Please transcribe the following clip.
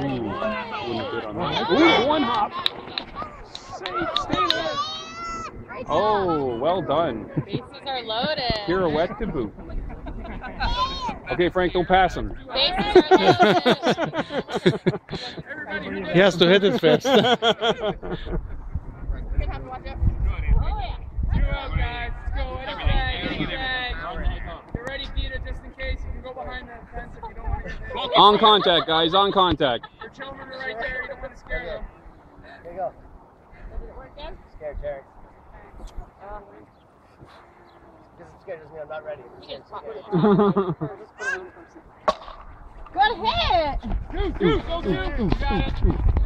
Ooh, wouldn't good on that. Ooh, one hop. Safe, stay there. Oh, well done. Bases are loaded. Pirouette to boot. Okay, Frank, don't pass him. Bases are loaded. He has to hit it fast. We're gonna have to watch out. Oh yeah. Two out, guys. Let's go. Any flag, any flag. Get ready, Peter, just in case. You can go behind that fence if you don't want to get hit. on contact, guys, on contact. Your children are right there. You don't want to scare them. There you go. Did it work then? Scared Jerry. This is scared doesn't mean I'm not ready. You can just pop it. Good hit. Two, two, go two. You got it.